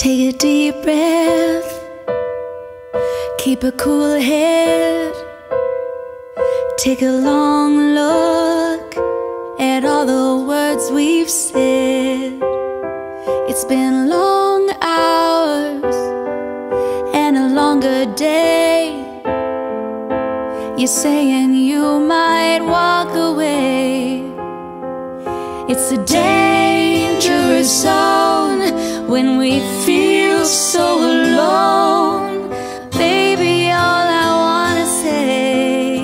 Take a deep breath. Keep a cool head. Take a long look at all the words we've said. It's been long hours and a longer day. You're saying you might walk away. It's a dangerous zone when we feel so alone. Baby, all I wanna say,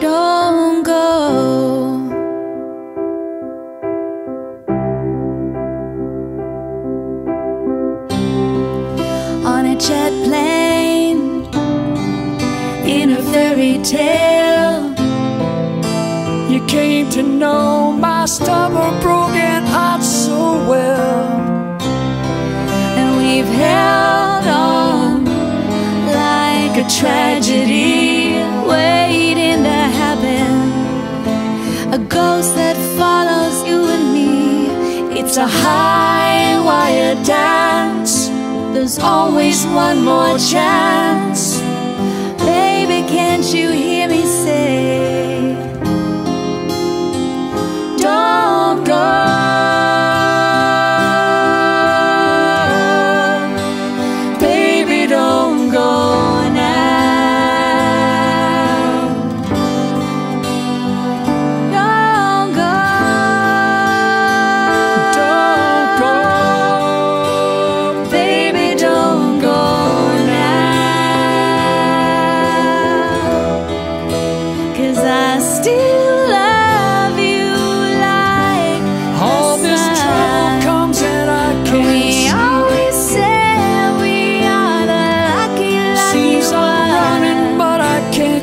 don't go. On a jet plane, in a fairy tale. You came to know my stubborn, broken heart so well. And we've held on like a tragedy waiting to happen. A ghost that follows you and me. It's a high wire dance. There's always one more chance. Baby, can't you hear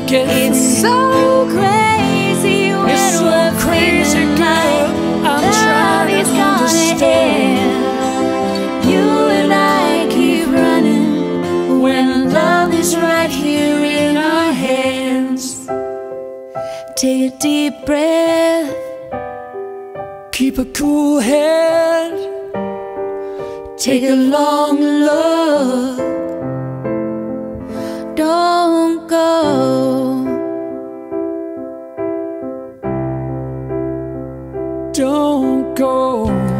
get It's so crazy when It's so we're crazy, feeling girl. like I'm trying to understand. You and I keep running when love is right here in our hands. Take a deep breath. Keep a cool head. Take a long look Don't go.